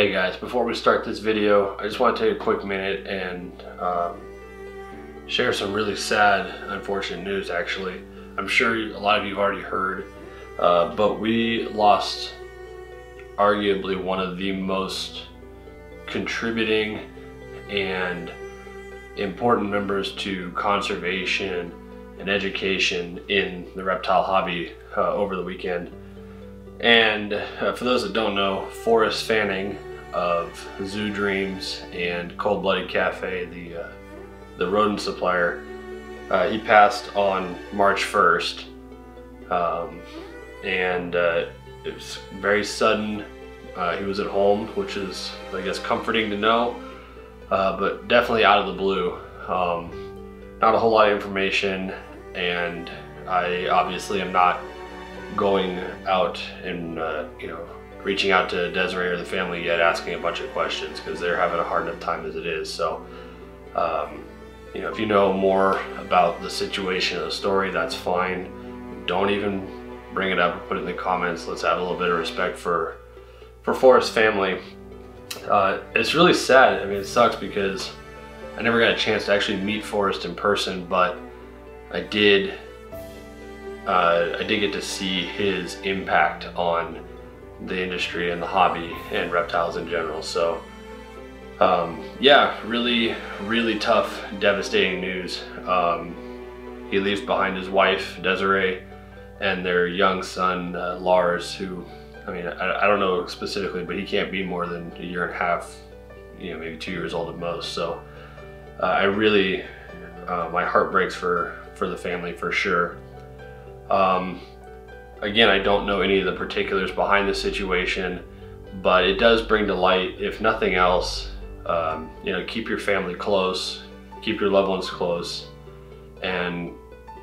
Hey guys, before we start this video, I just want to take a quick minute and um, share some really sad, unfortunate news actually. I'm sure a lot of you have already heard, uh, but we lost arguably one of the most contributing and important members to conservation and education in the reptile hobby uh, over the weekend. And uh, for those that don't know, Forrest Fanning of Zoo Dreams and Cold Blooded Cafe, the uh, the rodent supplier, uh, he passed on March 1st, um, and uh, it was very sudden. Uh, he was at home, which is, I guess, comforting to know, uh, but definitely out of the blue. Um, not a whole lot of information, and I obviously am not going out and uh, you know reaching out to Desiree or the family yet, asking a bunch of questions because they're having a hard enough time as it is. So, um, you know, if you know more about the situation of the story, that's fine. Don't even bring it up. Or put it in the comments. Let's have a little bit of respect for for Forrest's family. Uh, it's really sad. I mean, it sucks because I never got a chance to actually meet Forrest in person, but I did. Uh, I did get to see his impact on the industry and the hobby and reptiles in general. So, um, yeah, really, really tough, devastating news. Um, he leaves behind his wife, Desiree, and their young son, uh, Lars, who, I mean, I, I, don't know specifically, but he can't be more than a year and a half, you know, maybe two years old at most. So, uh, I really, uh, my heart breaks for, for the family for sure. Um, again, I don't know any of the particulars behind the situation, but it does bring to light, if nothing else, um, you know, keep your family close, keep your loved ones close, and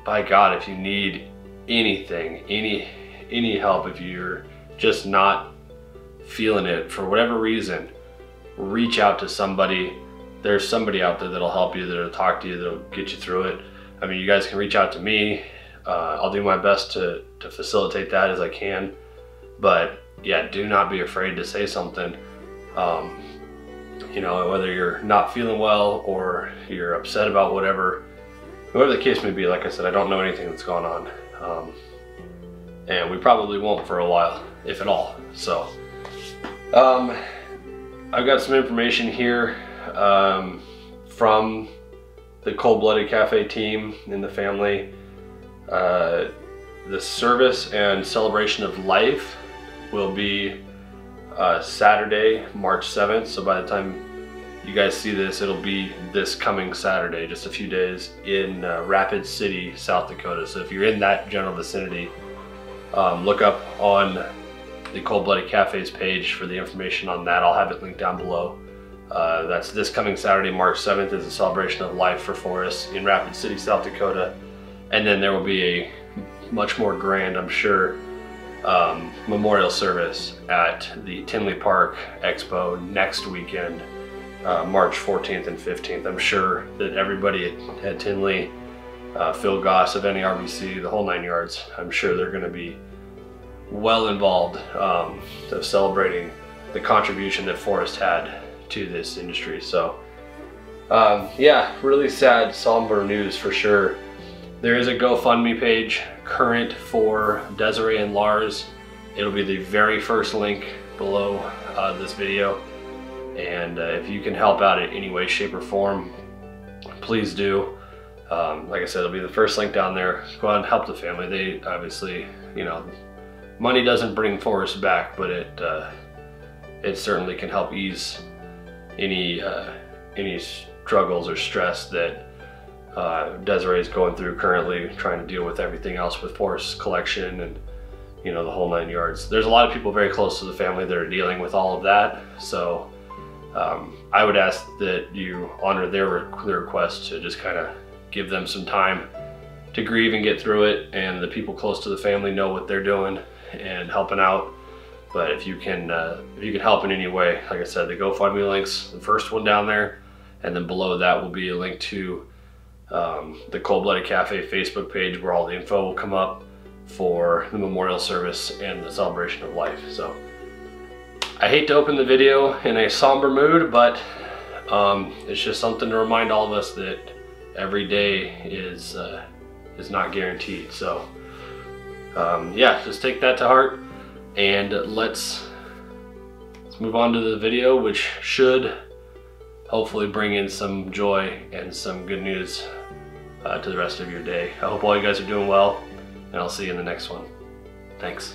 by God, if you need anything, any any help, if you're just not feeling it for whatever reason, reach out to somebody. There's somebody out there that'll help you, that'll talk to you, that'll get you through it. I mean, you guys can reach out to me uh, I'll do my best to, to facilitate that as I can. But yeah, do not be afraid to say something. Um, you know, whether you're not feeling well or you're upset about whatever, whatever the case may be, like I said, I don't know anything that's going on. Um, and we probably won't for a while, if at all. So, um, I've got some information here um, from the Cold Blooded Cafe team and the family. Uh, the service and celebration of life will be uh, Saturday, March 7th. So by the time you guys see this, it'll be this coming Saturday, just a few days in uh, Rapid City, South Dakota. So if you're in that general vicinity, um, look up on the Cold Blooded Cafes page for the information on that. I'll have it linked down below. Uh, that's this coming Saturday, March 7th, is a celebration of life for Forrest in Rapid City, South Dakota. And then there will be a much more grand, I'm sure, um, memorial service at the Tinley Park Expo next weekend, uh, March 14th and 15th. I'm sure that everybody at, at Tinley, uh, Phil Goss of NARBC, the whole nine yards, I'm sure they're going to be well involved um, of celebrating the contribution that Forrest had to this industry. So, um, yeah, really sad, somber news for sure. There is a GoFundMe page current for Desiree and Lars. It'll be the very first link below uh, this video. And uh, if you can help out in any way, shape, or form, please do. Um, like I said, it'll be the first link down there. Go out and help the family. They obviously, you know, money doesn't bring Forrest back, but it uh, it certainly can help ease any uh, any struggles or stress that uh, Desiree is going through currently, trying to deal with everything else with Forrest collection and you know the whole nine yards. There's a lot of people very close to the family that are dealing with all of that, so um, I would ask that you honor their, their request to just kind of give them some time to grieve and get through it, and the people close to the family know what they're doing and helping out. But if you can, uh, if you can help in any way, like I said, the GoFundMe links, the first one down there, and then below that will be a link to um, the Cold Blooded Cafe Facebook page where all the info will come up for the memorial service and the celebration of life. So I hate to open the video in a somber mood, but um, it's just something to remind all of us that every day is uh, is not guaranteed. So um, yeah, just take that to heart and let's let's move on to the video, which should hopefully bring in some joy and some good news uh, to the rest of your day. I hope all you guys are doing well, and I'll see you in the next one. Thanks.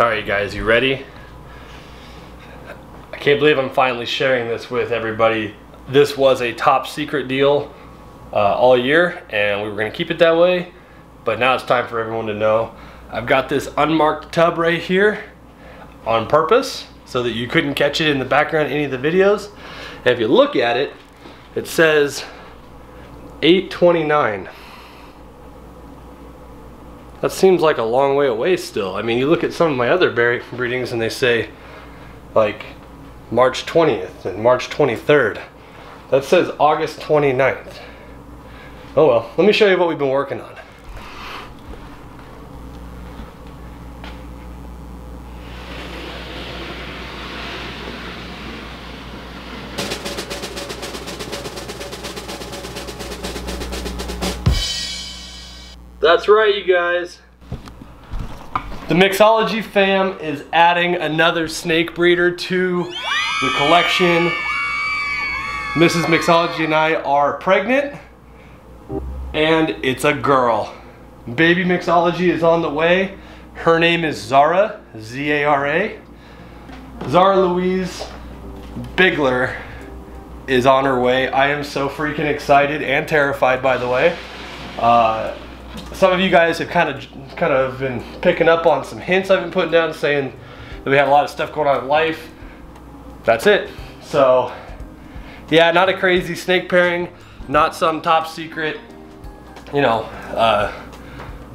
All right, guys, you ready? I can't believe I'm finally sharing this with everybody. This was a top secret deal uh, all year, and we were gonna keep it that way, but now it's time for everyone to know. I've got this unmarked tub right here on purpose so that you couldn't catch it in the background in any of the videos. And if you look at it, it says 829. That seems like a long way away still. I mean, you look at some of my other berry breedings and they say like March 20th and March 23rd. That says August 29th. Oh well, let me show you what we've been working on. That's right, you guys. The Mixology fam is adding another snake breeder to the collection. Mrs. Mixology and I are pregnant, and it's a girl. Baby Mixology is on the way. Her name is Zara, Z-A-R-A. Zara Louise Bigler is on her way. I am so freaking excited and terrified, by the way. Uh, some of you guys have kind of kind of been picking up on some hints I've been putting down saying that we had a lot of stuff going on in life. That's it. So yeah, not a crazy snake pairing, not some top secret, you know, uh,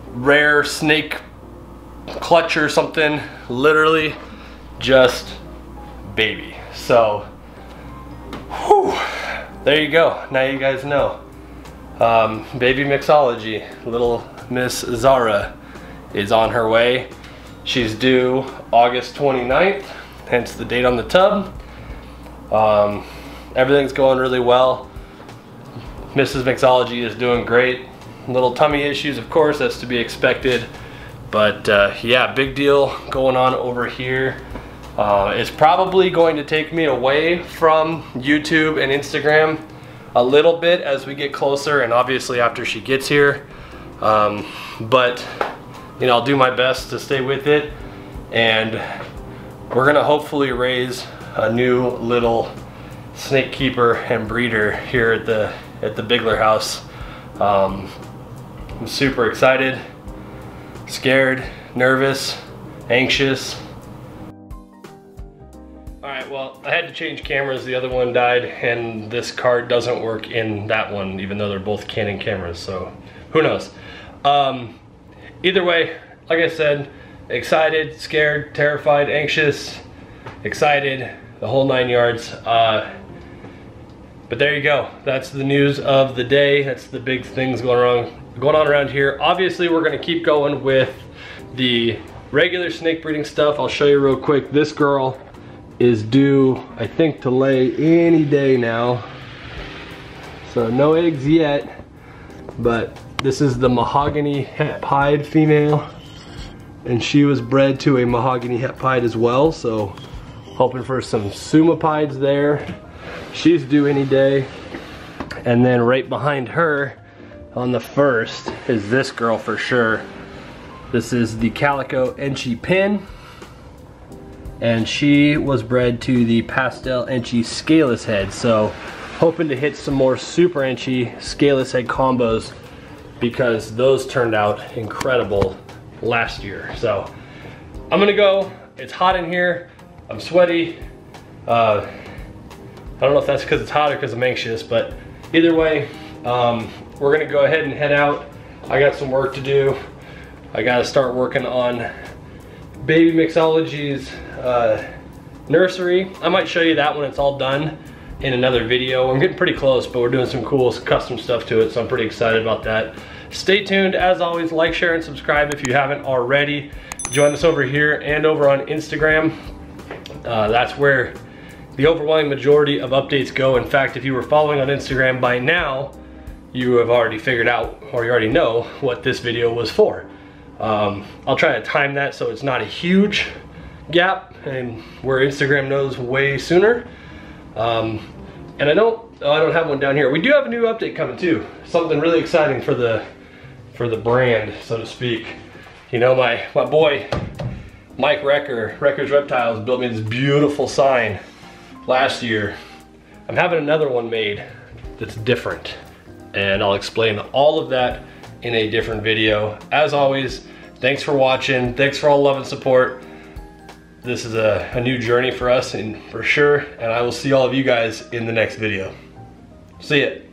rare snake clutch or something. Literally just baby. So, whew, there you go. Now you guys know. Um, baby mixology, little Miss Zara is on her way. She's due August 29th, hence the date on the tub. Um, everything's going really well. Mrs. Mixology is doing great. Little tummy issues, of course, that's to be expected. But uh, yeah, big deal going on over here. Uh, it's probably going to take me away from YouTube and Instagram a little bit as we get closer and obviously after she gets here. Um, but, you know, I'll do my best to stay with it and we're gonna hopefully raise a new little snake keeper and breeder here at the at the Bigler house. Um, I'm super excited, scared, nervous, anxious, well, I had to change cameras. The other one died, and this card doesn't work in that one, even though they're both Canon cameras, so who knows. Um, either way, like I said, excited, scared, terrified, anxious, excited, the whole nine yards. Uh, but there you go. That's the news of the day. That's the big things going on, going on around here. Obviously, we're going to keep going with the regular snake breeding stuff. I'll show you real quick. This girl is due, I think, to lay any day now. So no eggs yet, but this is the mahogany pied female. And she was bred to a mahogany pied as well, so hoping for some sumapides there. She's due any day. And then right behind her, on the first is this girl for sure. This is the Calico Enchi Pin. And she was bred to the Pastel Enchi Scaleless Head. So hoping to hit some more Super Enchi Scaleless Head combos because those turned out incredible last year. So I'm gonna go. It's hot in here. I'm sweaty. Uh, I don't know if that's because it's hot or because I'm anxious, but either way, um, we're gonna go ahead and head out. I got some work to do. I gotta start working on Baby Mixology's uh, nursery. I might show you that when it's all done in another video. I'm getting pretty close, but we're doing some cool custom stuff to it, so I'm pretty excited about that. Stay tuned, as always, like, share, and subscribe if you haven't already. Join us over here and over on Instagram. Uh, that's where the overwhelming majority of updates go. In fact, if you were following on Instagram by now, you have already figured out or you already know what this video was for. Um, I'll try to time that so it's not a huge gap and where Instagram knows way sooner. Um, and I don't, oh, I don't have one down here. We do have a new update coming too. Something really exciting for the, for the brand, so to speak. You know, my, my boy, Mike Recker, Recker's Reptiles, built me this beautiful sign last year. I'm having another one made that's different. And I'll explain all of that in a different video. As always, thanks for watching. Thanks for all the love and support. This is a, a new journey for us and for sure. And I will see all of you guys in the next video. See ya.